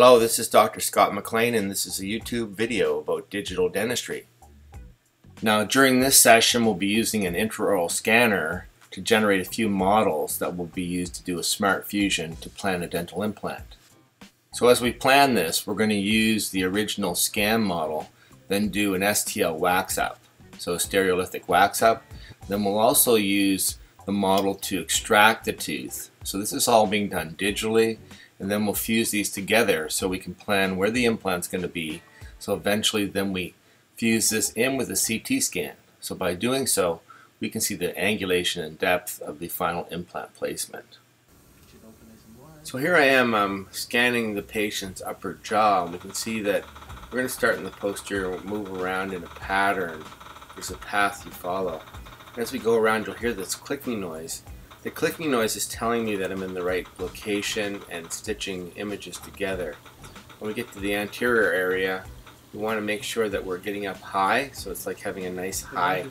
Hello, this is Dr. Scott MacLean and this is a YouTube video about digital dentistry. Now during this session we'll be using an intraoral scanner to generate a few models that will be used to do a smart fusion to plan a dental implant. So as we plan this we're going to use the original scan model then do an STL wax up, so stereolithic wax up. Then we'll also use the model to extract the tooth. So this is all being done digitally and then we'll fuse these together so we can plan where the implant's going to be. So eventually then we fuse this in with a CT scan. So by doing so, we can see the angulation and depth of the final implant placement. So here I am um, scanning the patient's upper jaw we can see that we're going to start in the posterior move around in a pattern. There's a path you follow. As we go around you'll hear this clicking noise the clicking noise is telling me that I'm in the right location and stitching images together. When we get to the anterior area, we want to make sure that we're getting up high, so it's like having a nice high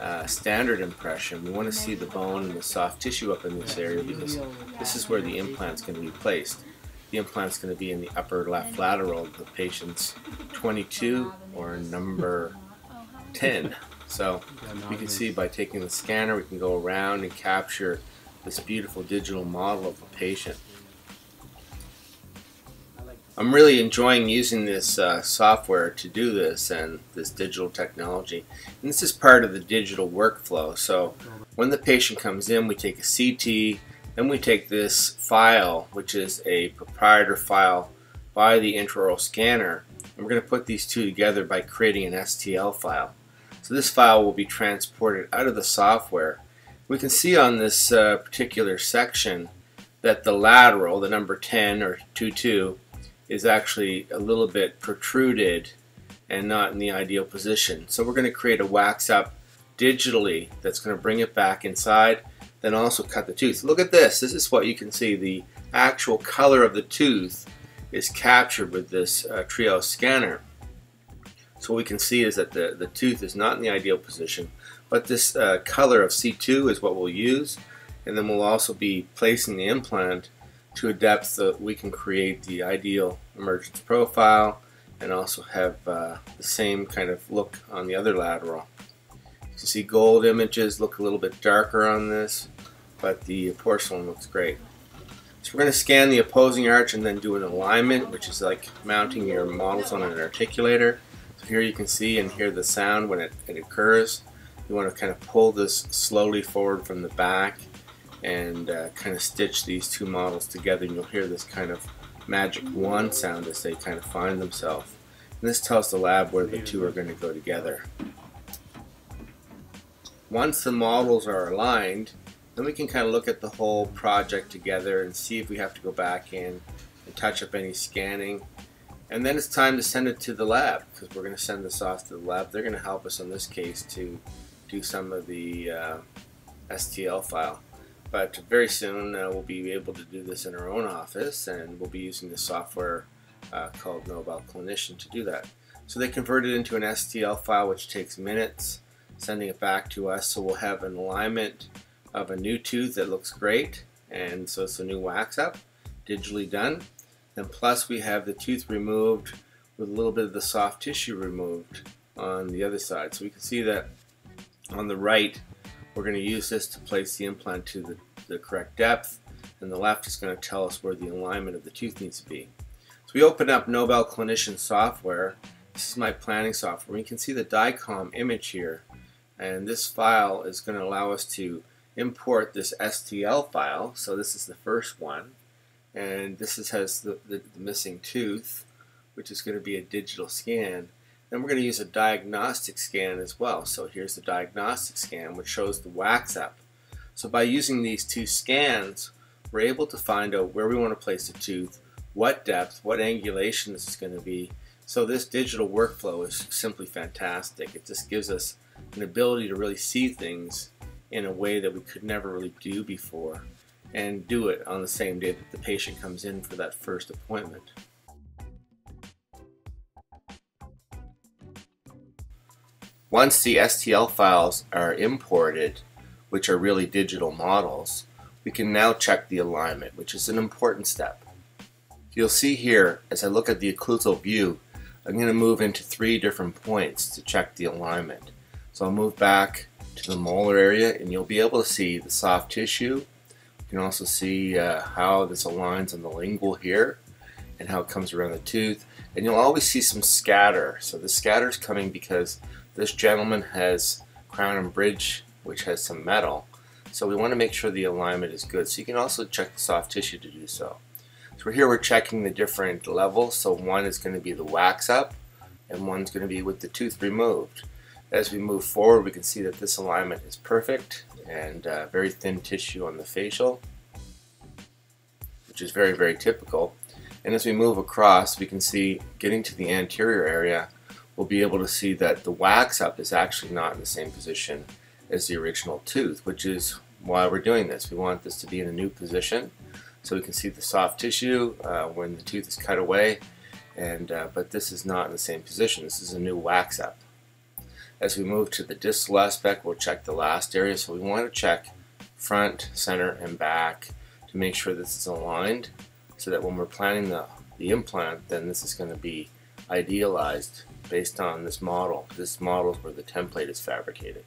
uh, standard impression. We want to see the bone and the soft tissue up in this area because this is where the implant's going to be placed. The implant's going to be in the upper left lateral of the patient's 22 or number 10. So we can see by taking the scanner, we can go around and capture this beautiful digital model of the patient. I'm really enjoying using this uh, software to do this and this digital technology. And this is part of the digital workflow. So when the patient comes in, we take a CT, then we take this file, which is a proprietor file by the intraoral scanner, and we're going to put these two together by creating an STL file. So this file will be transported out of the software we can see on this uh, particular section that the lateral, the number 10 or 2-2, is actually a little bit protruded and not in the ideal position. So we're going to create a wax up digitally that's going to bring it back inside, then also cut the tooth. Look at this. This is what you can see. The actual color of the tooth is captured with this uh, Trios scanner. So what we can see is that the, the tooth is not in the ideal position. But this uh, color of C2 is what we'll use. And then we'll also be placing the implant to a depth that we can create the ideal emergence profile and also have uh, the same kind of look on the other lateral. You can see gold images look a little bit darker on this, but the porcelain looks great. So we're going to scan the opposing arch and then do an alignment, which is like mounting your models on an articulator. So here you can see and hear the sound when it, it occurs. You want to kind of pull this slowly forward from the back and uh, kind of stitch these two models together and you'll hear this kind of magic wand sound as they kind of find themselves. And this tells the lab where the two are going to go together. Once the models are aligned, then we can kind of look at the whole project together and see if we have to go back in and touch up any scanning. And then it's time to send it to the lab because we're going to send this off to the lab. They're going to help us in this case to do some of the uh, STL file. But very soon uh, we'll be able to do this in our own office and we'll be using the software uh, called Nobel Clinician to do that. So they convert it into an STL file which takes minutes, sending it back to us. So we'll have an alignment of a new tooth that looks great and so it's a new wax up, digitally done. And plus we have the tooth removed with a little bit of the soft tissue removed on the other side. So we can see that on the right, we're going to use this to place the implant to the, the correct depth, and the left is going to tell us where the alignment of the tooth needs to be. So we open up Nobel Clinician software. This is my planning software. We can see the DICOM image here, and this file is going to allow us to import this STL file. So this is the first one, and this is, has the, the, the missing tooth, which is going to be a digital scan. Then we're going to use a diagnostic scan as well. So here's the diagnostic scan which shows the wax up. So by using these two scans, we're able to find out where we want to place the tooth, what depth, what angulation this is going to be. So this digital workflow is simply fantastic. It just gives us an ability to really see things in a way that we could never really do before and do it on the same day that the patient comes in for that first appointment. Once the STL files are imported, which are really digital models, we can now check the alignment, which is an important step. You'll see here, as I look at the occlusal view, I'm going to move into three different points to check the alignment. So I'll move back to the molar area and you'll be able to see the soft tissue. You can also see uh, how this aligns on the lingual here and how it comes around the tooth. And you'll always see some scatter. So the scatter is coming because this gentleman has crown and bridge which has some metal. So we want to make sure the alignment is good. So you can also check the soft tissue to do so. So here we're checking the different levels. So one is going to be the wax up and one's going to be with the tooth removed. As we move forward we can see that this alignment is perfect and uh, very thin tissue on the facial which is very very typical. And as we move across we can see getting to the anterior area we'll be able to see that the wax up is actually not in the same position as the original tooth which is why we're doing this. We want this to be in a new position so we can see the soft tissue uh, when the tooth is cut away, and uh, but this is not in the same position. This is a new wax up. As we move to the distal aspect, we'll check the last area. So we want to check front, center, and back to make sure this is aligned so that when we're planning the, the implant, then this is going to be idealized based on this model. This model is where the template is fabricated.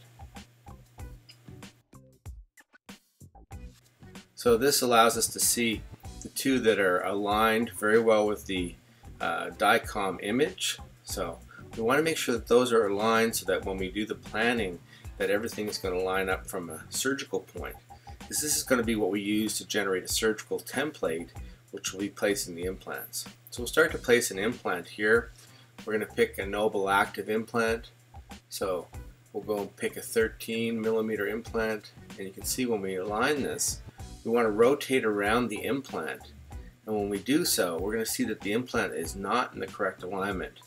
So this allows us to see the two that are aligned very well with the uh, DICOM image. So we want to make sure that those are aligned so that when we do the planning that everything is going to line up from a surgical point. Because this is going to be what we use to generate a surgical template which will be placing the implants. So we'll start to place an implant here. We're going to pick a NobelActive implant. So we'll go and pick a 13 millimeter implant and you can see when we align this we want to rotate around the implant. And when we do so, we're going to see that the implant is not in the correct alignment.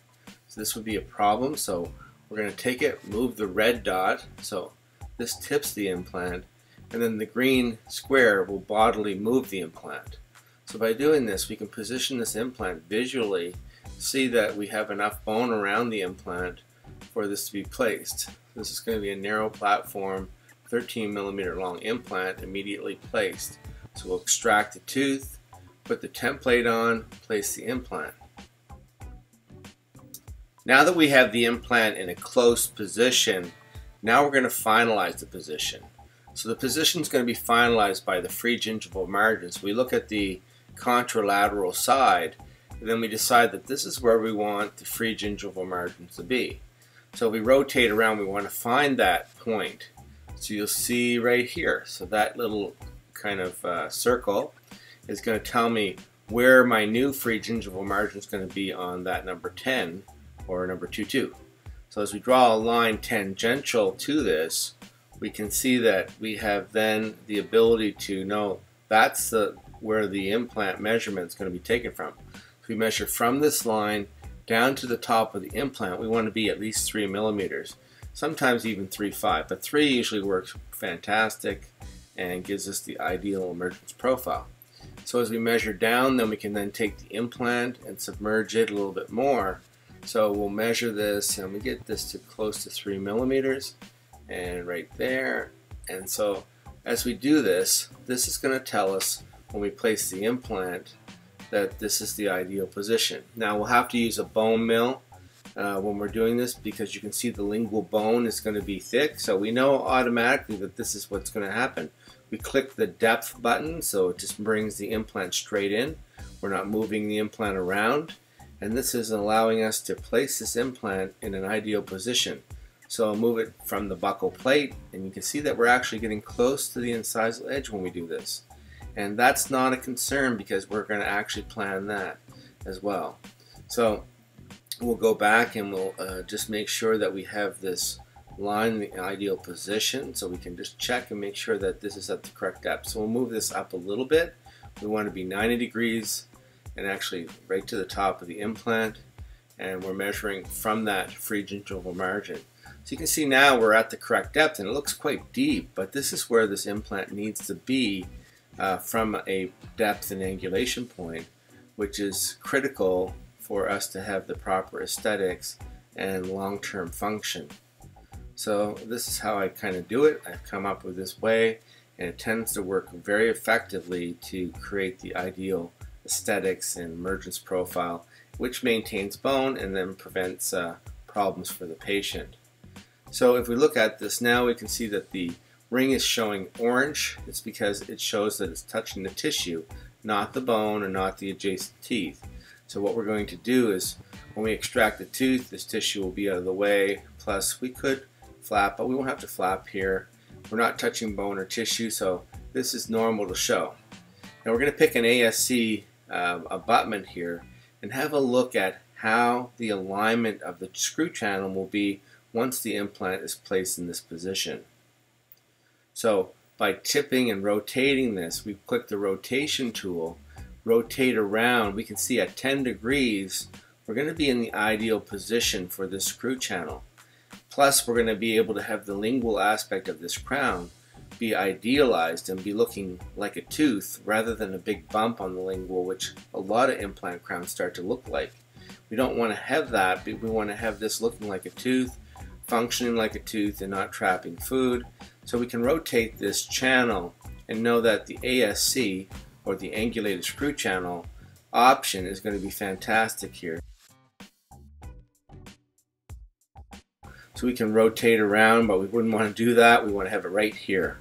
So this would be a problem. So we're going to take it, move the red dot, so this tips the implant, and then the green square will bodily move the implant. So by doing this, we can position this implant visually, see that we have enough bone around the implant for this to be placed. This is going to be a narrow platform 13 millimeter long implant immediately placed. So we'll extract the tooth, put the template on, place the implant. Now that we have the implant in a close position, now we're going to finalize the position. So the position is going to be finalized by the free gingival margins. We look at the contralateral side, and then we decide that this is where we want the free gingival margin to be. So we rotate around, we want to find that point. So you'll see right here. So that little kind of uh, circle is going to tell me where my new free gingival margin is going to be on that number 10 or number 22. So as we draw a line tangential to this, we can see that we have then the ability to know that's the where the implant measurement is going to be taken from. If we measure from this line down to the top of the implant, we want to be at least 3 millimeters sometimes even 3.5, but 3 usually works fantastic and gives us the ideal emergence profile. So as we measure down, then we can then take the implant and submerge it a little bit more. So we'll measure this and we get this to close to 3 millimeters and right there. And so as we do this, this is going to tell us when we place the implant that this is the ideal position. Now we'll have to use a bone mill uh, when we're doing this because you can see the lingual bone is going to be thick. So we know automatically that this is what's going to happen. We click the depth button so it just brings the implant straight in. We're not moving the implant around. And this is allowing us to place this implant in an ideal position. So I'll move it from the buccal plate and you can see that we're actually getting close to the incisal edge when we do this. And that's not a concern because we're going to actually plan that as well. So we'll go back and we'll uh, just make sure that we have this line in the ideal position so we can just check and make sure that this is at the correct depth. So we'll move this up a little bit. We want to be 90 degrees and actually right to the top of the implant and we're measuring from that free gingival margin. So you can see now we're at the correct depth and it looks quite deep but this is where this implant needs to be uh, from a depth and angulation point which is critical for us to have the proper aesthetics and long-term function. So this is how I kind of do it. I've come up with this way and it tends to work very effectively to create the ideal aesthetics and emergence profile, which maintains bone and then prevents uh, problems for the patient. So if we look at this now, we can see that the ring is showing orange. It's because it shows that it's touching the tissue, not the bone or not the adjacent teeth. So what we're going to do is when we extract the tooth, this tissue will be out of the way. Plus we could flap, but we won't have to flap here. We're not touching bone or tissue, so this is normal to show. Now we're going to pick an ASC um, abutment here and have a look at how the alignment of the screw channel will be once the implant is placed in this position. So by tipping and rotating this, we click the rotation tool, rotate around, we can see at 10 degrees, we're going to be in the ideal position for this screw channel. Plus, we're going to be able to have the lingual aspect of this crown be idealized and be looking like a tooth rather than a big bump on the lingual, which a lot of implant crowns start to look like. We don't want to have that, but we want to have this looking like a tooth, functioning like a tooth, and not trapping food. So we can rotate this channel and know that the ASC, or the angulated screw channel, option is going to be fantastic here. So we can rotate around, but we wouldn't want to do that. We want to have it right here.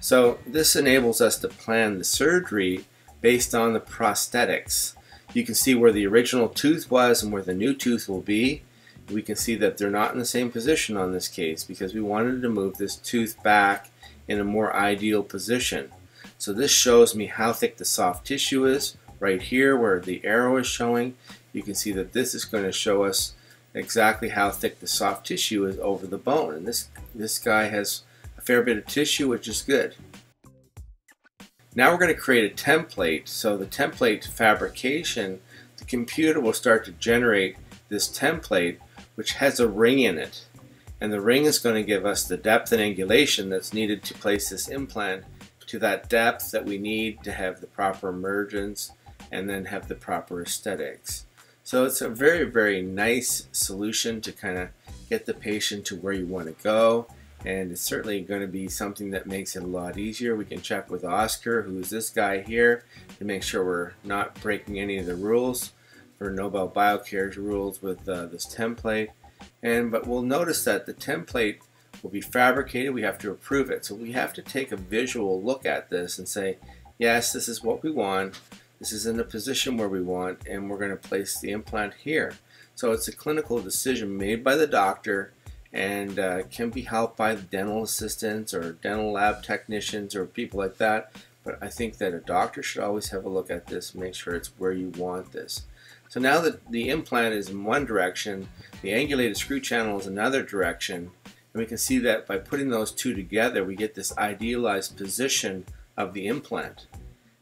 So this enables us to plan the surgery based on the prosthetics. You can see where the original tooth was and where the new tooth will be. We can see that they're not in the same position on this case because we wanted to move this tooth back in a more ideal position. So this shows me how thick the soft tissue is. Right here where the arrow is showing, you can see that this is going to show us exactly how thick the soft tissue is over the bone. And this, this guy has a fair bit of tissue, which is good. Now we're going to create a template. So the template fabrication, the computer will start to generate this template, which has a ring in it. And the ring is going to give us the depth and angulation that's needed to place this implant to that depth that we need to have the proper emergence and then have the proper aesthetics. So it's a very, very nice solution to kind of get the patient to where you want to go and it's certainly going to be something that makes it a lot easier. We can check with Oscar, who's this guy here, to make sure we're not breaking any of the rules Nobel Biocare's rules with uh, this template. And but we'll notice that the template will be fabricated. We have to approve it, so we have to take a visual look at this and say, yes, this is what we want. This is in the position where we want, and we're going to place the implant here. So it's a clinical decision made by the doctor and uh, can be helped by dental assistants or dental lab technicians or people like that. But I think that a doctor should always have a look at this, make sure it's where you want this. So now that the implant is in one direction, the angulated screw channel is another direction, and we can see that by putting those two together, we get this idealized position of the implant.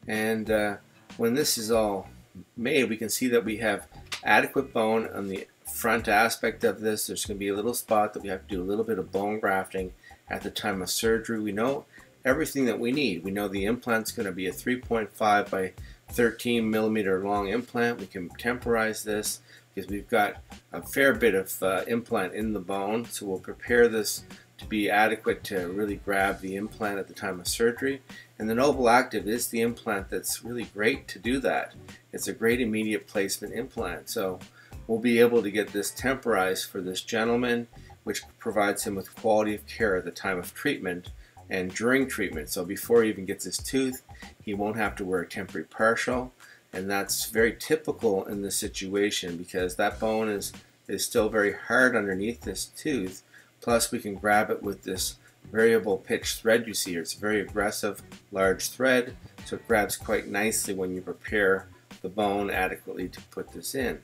And uh, when this is all made, we can see that we have adequate bone on the front aspect of this, there's going to be a little spot that we have to do a little bit of bone grafting at the time of surgery. We know everything that we need. We know the implant's going to be a 3.5 by 13 millimeter long implant. We can temporize this because we've got a fair bit of uh, implant in the bone. So we'll prepare this to be adequate to really grab the implant at the time of surgery. And the NobelActive is the implant that's really great to do that. It's a great immediate placement implant. So we'll be able to get this temporized for this gentleman, which provides him with quality of care at the time of treatment and during treatment. So before he even gets his tooth, he won't have to wear a temporary partial. And that's very typical in this situation because that bone is, is still very hard underneath this tooth. Plus we can grab it with this variable pitch thread you see here. It's a very aggressive, large thread, so it grabs quite nicely when you prepare the bone adequately to put this in.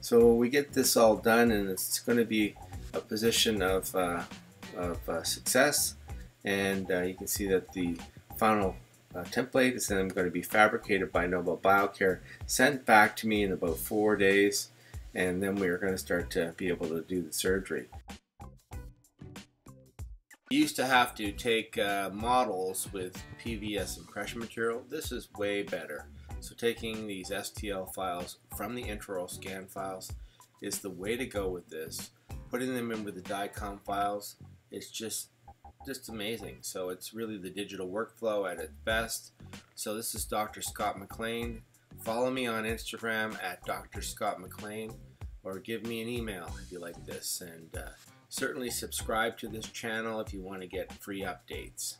So we get this all done and it's going to be a position of, uh, of uh, success and uh, you can see that the final uh, template is then going to be fabricated by Nobel Biocare, sent back to me in about four days and then we are going to start to be able to do the surgery. You used to have to take uh, models with PVS impression material. This is way better. So taking these STL files from the intraoral scan files is the way to go with this. Putting them in with the DICOM files is just just amazing. So it's really the digital workflow at its best. So this is Dr. Scott MacLean Follow me on Instagram at Dr. Scott MacLean or give me an email if you like this. And uh, certainly subscribe to this channel if you want to get free updates.